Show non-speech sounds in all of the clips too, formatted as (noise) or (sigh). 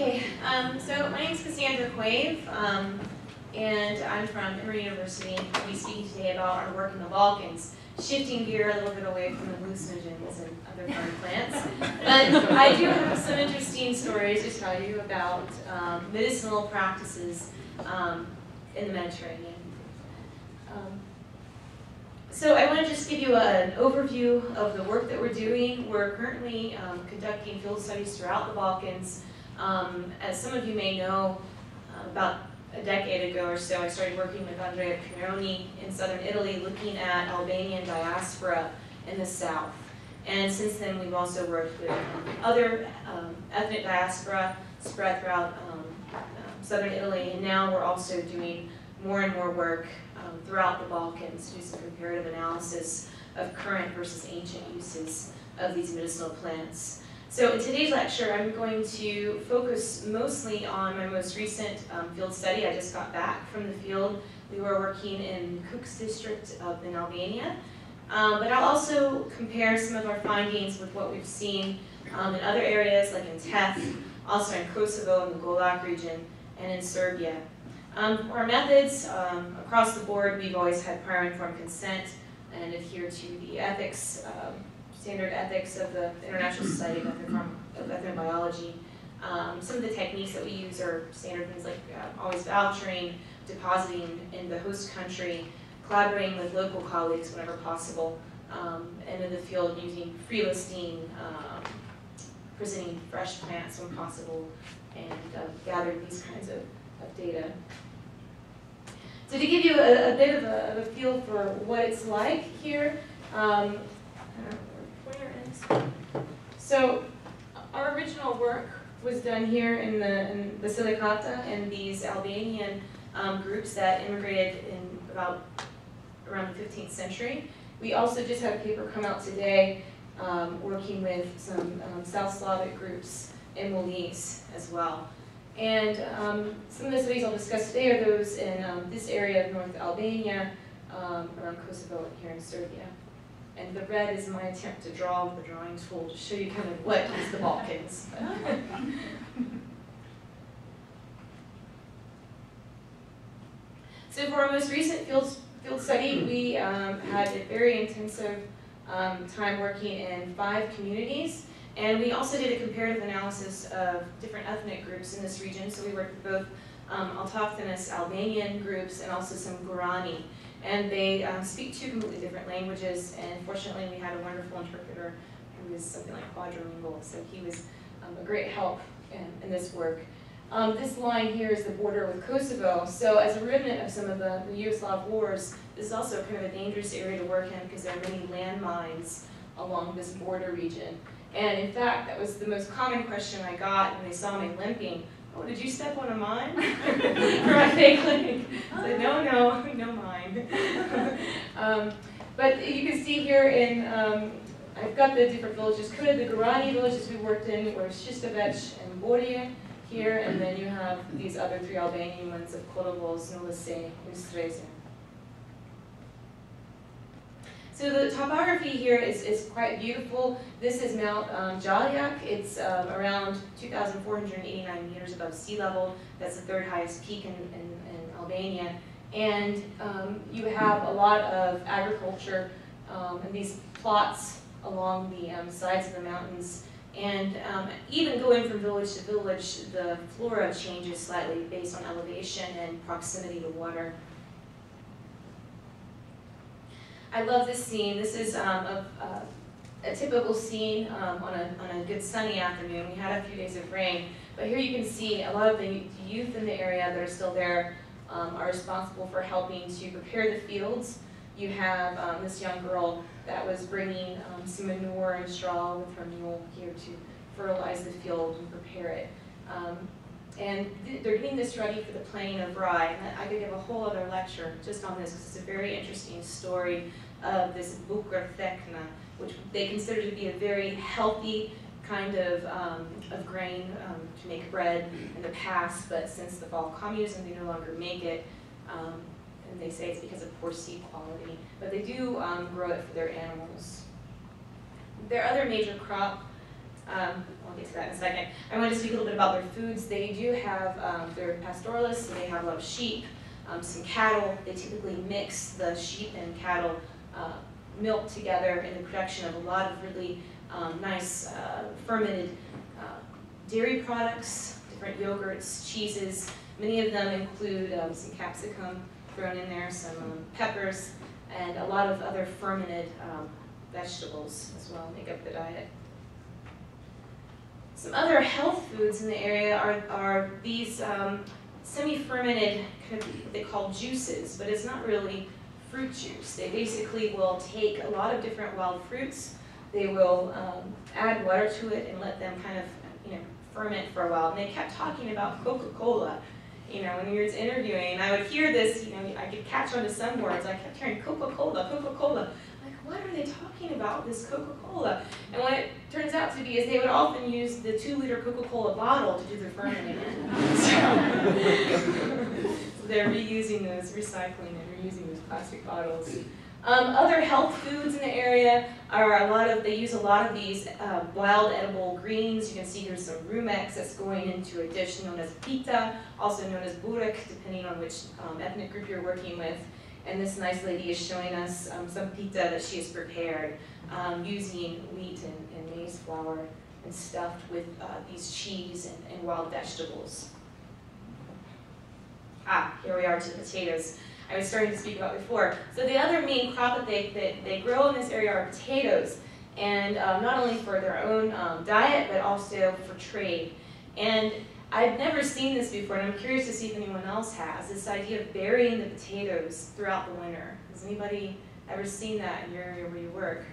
Okay, um, so my name is Cassandra Quave, um, and I'm from Emory University. I'll be speaking today about our work in the Balkans, shifting gear a little bit away from the hallucinogens and other fun plants. But I do have some interesting stories to tell you about um, medicinal practices um, in the Mediterranean. Um, so I want to just give you an overview of the work that we're doing. We're currently um, conducting field studies throughout the Balkans. Um, as some of you may know, uh, about a decade ago or so, I started working with Andrea Pieroni in southern Italy, looking at Albanian diaspora in the south. And since then, we've also worked with other um, ethnic diaspora spread throughout um, um, southern Italy, and now we're also doing more and more work um, throughout the Balkans to do some comparative analysis of current versus ancient uses of these medicinal plants. So in today's lecture, I'm going to focus mostly on my most recent um, field study. I just got back from the field. We were working in Kukës district of, in Albania. Um, but I'll also compare some of our findings with what we've seen um, in other areas like in Theth, also in Kosovo in the Golak region, and in Serbia. Um, our methods, um, across the board, we've always had prior informed consent and adhere to the ethics um, standard ethics of the International Society of, Ethnobiology. Um, some of the techniques that we use are standard things like uh, always vouchering, depositing in the host country, collaborating with local colleagues whenever possible, um, and in the field using free listing, um, presenting fresh plants when possible, and uh, gathering these kinds of, of data. So to give you a, a bit of a, of a, feel for what it's like here, um, so our original work was done here in the in Basilicata and these Albanian um, groups that immigrated in about around the 15th century. We also just had a paper come out today um, working with some um, South Slavic groups in Molise as well. And um, some of the studies I'll discuss today are those in um, this area of North Albania, um, around Kosovo and here in Serbia. And the red is my attempt to draw with the drawing tool to show you kind of what is the Balkans. (laughs) so for our most recent field, field study, we um, had a very intensive um, time working in five communities. And we also did a comparative analysis of different ethnic groups in this region. So we worked with both um, autochthonous Albanian groups and also some Gorani. And they um, speak two completely different languages, and fortunately we had a wonderful interpreter who was something like quadrilingual, so he was um, a great help in, in this work. Um, this line here is the border with Kosovo, so as a remnant of some of the, the Yugoslav wars, this is also kind of a dangerous area to work in because there are many landmines along this border region. And in fact, that was the most common question I got when they saw me limping oh, did you step on a mine? (laughs) for my fake leg? I no, no, no mine. (laughs) um, but you can see here in, um, I've got the different villages. Kuda, the Gorani villages we worked in were Shishtavec and Borje here, and then you have these other three Albanian ones of Kotovos, Nulise, and. So the topography here is, is quite beautiful. This is Mount um. It's um, around 2,489 meters above sea level. That's the third highest peak in, in, in Albania. And um, you have a lot of agriculture um, and these plots along the um, sides of the mountains. And um, even going from village to village, the flora changes slightly based on elevation and proximity to water. I love this scene. This is um, a, a, a, typical scene um, on, a, on a good sunny afternoon. We had a few days of rain, but here you can see a lot of the youth in the area that are still there um, are responsible for helping to prepare the fields. You have um, this young girl that was bringing um, some manure and straw with her mule here to fertilize the field and prepare it. Um, and th they're getting this ready for the playing of Rye. And I could give a whole other lecture just on this because it's a very interesting story of this Bukar Thekna, which they consider to be a very healthy kind of, um, of grain um, to make bread in the past, but since the fall of communism, they no longer make it. Um, and they say it's because of poor seed quality. But they do um, grow it for their animals. Their other major crop Um, I'll get to that in a second. I want to speak a little bit about their foods. They do have, um, they're pastoralists, so they have a lot of sheep, um, some cattle. They typically mix the sheep and cattle uh, milk together in the production of a lot of really um, nice uh, fermented uh, dairy products, different yogurts, cheeses. Many of them include um, some capsicum thrown in there, some um, peppers, and a lot of other fermented um, vegetables as well make up the diet. Some other health foods in the area are, are these um, semi-fermented, they call juices, but it's not really fruit juice. They basically will take a lot of different wild fruits, they will um, add water to it and let them kind of, you know, ferment for a while. And they kept talking about Coca-Cola, you know, when we were interviewing, I would hear this, you know, I could catch on to some words. I kept hearing Coca-Cola, Coca-Cola what are they talking about, this Coca-Cola? And what it turns out to be is they would often use the two-liter Coca-Cola bottle to do their fermenting. (laughs) so they're reusing those, recycling and reusing those plastic bottles. Um, other health foods in the area are a lot of, they use a lot of these uh, wild edible greens. You can see here's some rumex that's going into a dish known as pita, also known as burek, depending on which um, ethnic group you're working with. And this nice lady is showing us um, some pita that she has prepared um, using wheat and, and, maize flour and stuffed with uh, these cheese and, and, wild vegetables. Ah, here we are to potatoes. I was starting to speak about before. So the other main crop that they, that they grow in this area are potatoes. And um, not only for their own um, diet, but also for trade. And I've never seen this before, and I'm curious to see if anyone else has, this idea of burying the potatoes throughout the winter. Has anybody ever seen that in your area where you work?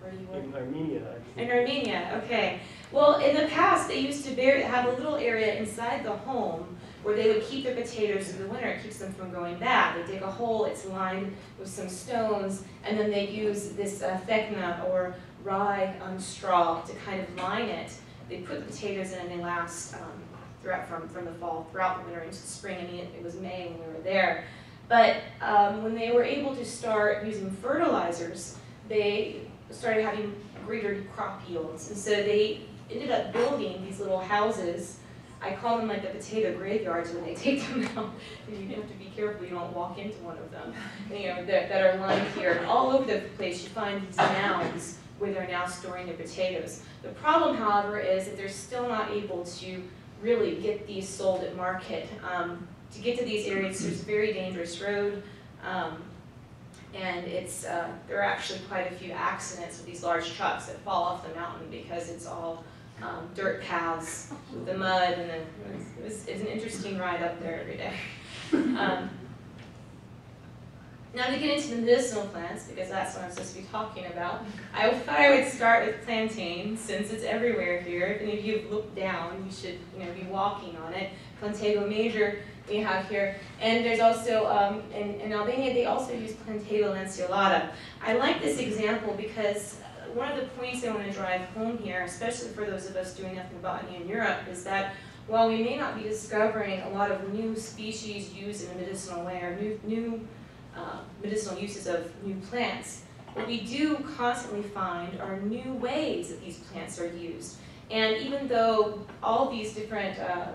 Where you work? In Armenia, actually. In Armenia, okay. Well, in the past, they used to bury, have a little area inside the home where they would keep their potatoes in the winter. It keeps them from going bad. They dig a hole, it's lined with some stones, and then they use this uh, thekna, or rye um, straw, to kind of line it. They put the potatoes in and they last um, throughout from, from the fall, throughout the winter into the spring. I mean, it, it was May when we were there. But um, when they were able to start using fertilizers, they started having greater crop yields. And so they ended up building these little houses. I call them like the potato graveyards when they (laughs) take them out. you have to be careful you don't walk into one of them. You know, that, that are lined here. And all over the place you find these mounds where they're now storing their potatoes. The problem, however, is that they're still not able to really get these sold at market. Um, to get to these areas, there's a very dangerous road, um, and it's uh, there are actually quite a few accidents with these large trucks that fall off the mountain because it's all um, dirt paths with the mud, and then it was, it was, an interesting ride up there every day. (laughs) Now to get into the medicinal plants, because that's what I'm supposed to be talking about, I thought I would start with plantain, since it's everywhere here. And if any of you have looked down, you should you know, be walking on it. Plantago major we have here. And there's also, um, in, in, Albania, they also use Plantago lanceolata. I like this example because one of the points I want to drive home here, especially for those of us doing ethnobotany in Europe, is that while we may not be discovering a lot of new species used in a medicinal way or new, new uh, medicinal uses of new plants. What we do constantly find are new ways that these plants are used. And even though all these different uh,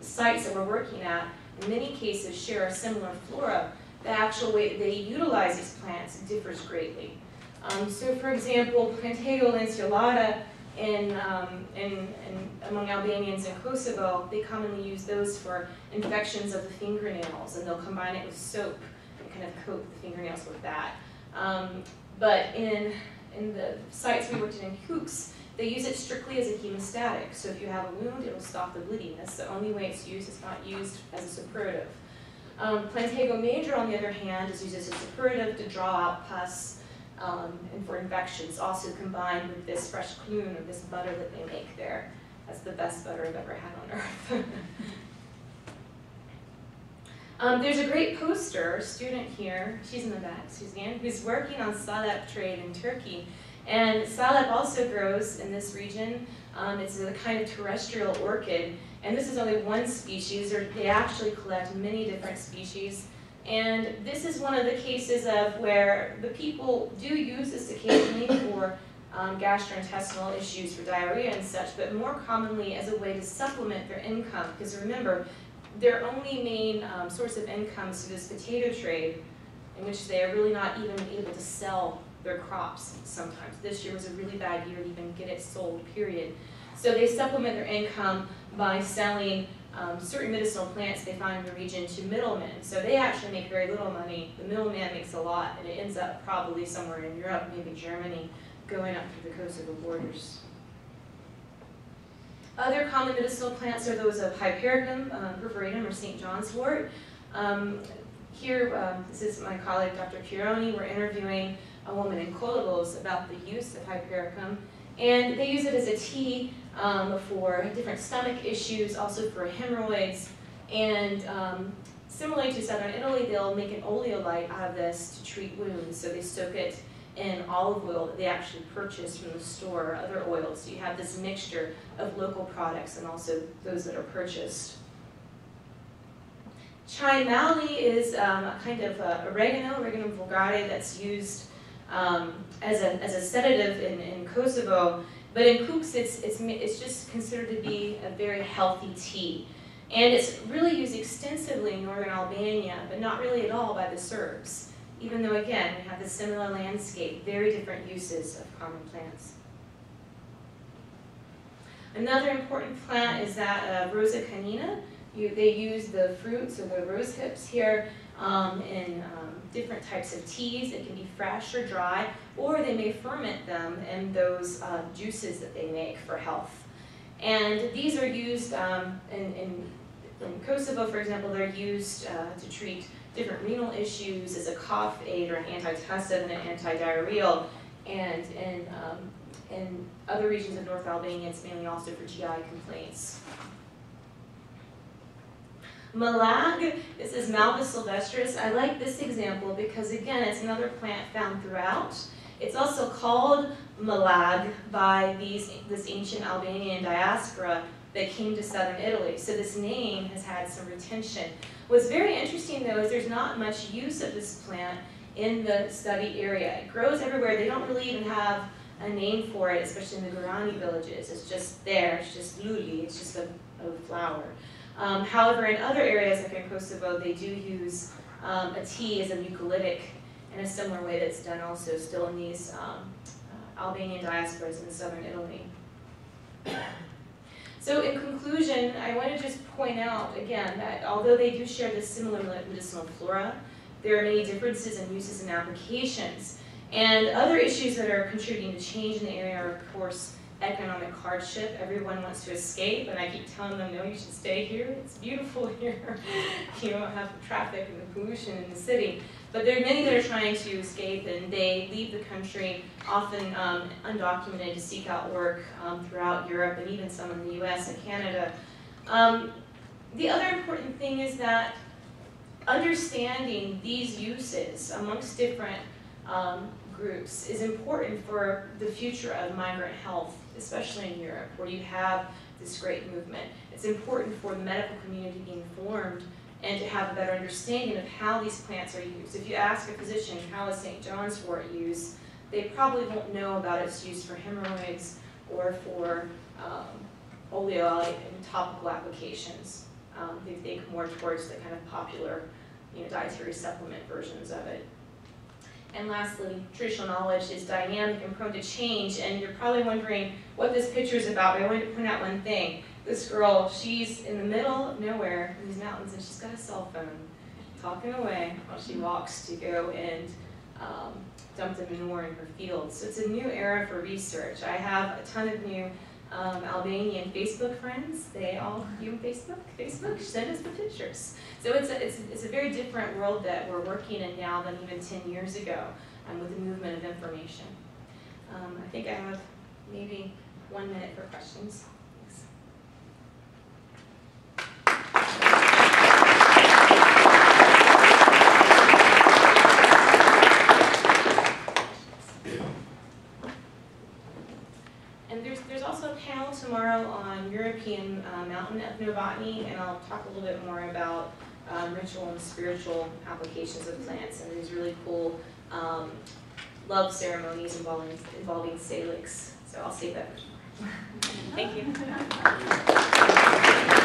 sites that we're working at, in many cases share a similar flora, the actual way that they utilize these plants differs greatly. Um, so for example, Plantago lanceolata in, um, in, in, among Albanians in Kosovo, they commonly use those for infections of the fingernails, and they'll combine it with soap kind of coat the fingernails with that. Um, but in, in the sites we worked in in Hooks, they use it strictly as a hemostatic. So if you have a wound, it'll stop the bleeding. That's the only way it's used. It's not used as a suppurative. Um, Plantago major, on the other hand, is used as a suppurative to draw out pus um, and for infections, also combined with this fresh clune or this butter that they make there. That's the best butter I've ever had on earth. (laughs) Um, there's a great poster, student here, she's in the back, Suzanne, who's working on salep trade in Turkey. And salep also grows in this region. Um, it's a kind of terrestrial orchid, and this is only one species, or they actually collect many different species. And this is one of the cases of where the people do use this occasionally for um, gastrointestinal issues for diarrhea and such, but more commonly as a way to supplement their income. Because remember, their only main um, source of income is this potato trade, in which they are really not even able to sell their crops sometimes. This year was a really bad year to even get it sold, period. So they supplement their income by selling um, certain medicinal plants they find in the region to middlemen. So they actually make very little money. The middleman makes a lot, and it ends up probably somewhere in Europe, maybe Germany, going up through the Kosovo borders. Other common medicinal plants are those of Hypericum, um, perforatum, or St. John's wort. Um, here, um, this is my colleague, Dr. Pieroni. We're interviewing a woman in Kolobos about the use of Hypericum. And they use it as a tea um, for different stomach issues, also for hemorrhoids. And um, similarly to southern Italy, they'll make an oleolite out of this to treat wounds. So they soak it in olive oil that they actually purchase from the store or other oils. So you have this mixture of local products and also those that are purchased. Chai mali is um, a kind of uh, oregano, Origanum vulgare, that's used um, as, a, as a sedative in, in Kosovo. But in Kukës, it's, it's, it's just considered to be a very healthy tea. And it's really used extensively in northern Albania, but not really at all by the Serbs even though again, we have the similar landscape, very different uses of common plants. Another important plant is that of Rosa canina. You, they use the fruits or the rose hips here um, in um, different types of teas. It can be fresh or dry, or they may ferment them in those uh, juices that they make for health. And these are used um, in, in, in, Kosovo, for example, they're used uh, to treat different renal issues as a cough aid or an antitussive and an antidiarrheal. And in, um, in other regions of North Albania, it's mainly also for GI complaints. Malag, this is Malva sylvestris. I like this example because again, it's another plant found throughout. It's also called malag by these, this ancient Albanian diaspora that came to southern Italy. So this name has had some retention. What's very interesting though is there's not much use of this plant in the study area. It grows everywhere. They don't really even have a name for it, especially in the Gorani villages. It's just there. It's just luli. It's just a, a flower. Um, however, in other areas, like in Kosovo, they do use um, a tea as a mucolytic in a similar way that's done also still in these um, uh, Albanian diasporas in southern Italy. So in conclusion, I want to just point out again that although they do share this similar medicinal flora, there are many differences in uses and applications. And other issues that are contributing to change in the area are, of course, economic hardship. Everyone wants to escape, and I keep telling them, no, you should stay here. It's beautiful (laughs) here. you don't have the traffic and the pollution in the city. But there are many that are trying to escape and they leave the country, often um, undocumented, to seek out work um, throughout Europe and even some in the US and Canada. Um, the other important thing is that understanding these uses amongst different um, groups is important for the future of migrant health, especially in Europe, where you have this great movement. It's important for the medical community to be informed and to have a better understanding of how these plants are used. If you ask a physician how is St. John's wort used, they probably won't know about its use for hemorrhoids or for um, and topical applications. Um, they think more towards the kind of popular you know, dietary supplement versions of it. And lastly, traditional knowledge is dynamic and prone to change, and you're probably wondering what this picture is about, but I wanted to point out one thing this girl, she's in the middle of nowhere in these mountains and she's got a cell phone talking away while she walks to go and um, dump the manure in her fields. So it's a new era for research. I have a ton of new um, Albanian Facebook friends. They all, you Facebook? Facebook, send us the pictures. So it's a, it's, it's a very different world that we're working in now than even 10 years ago um, with the movement of information. Um, I think I have maybe one minute for questions. Tomorrow on European uh, mountain ethnobotany, and I'll talk a little bit more about um, ritual and spiritual applications of plants and these really cool um, love ceremonies involving, involving Salix, so I'll save that for tomorrow. (laughs) Thank you. (laughs)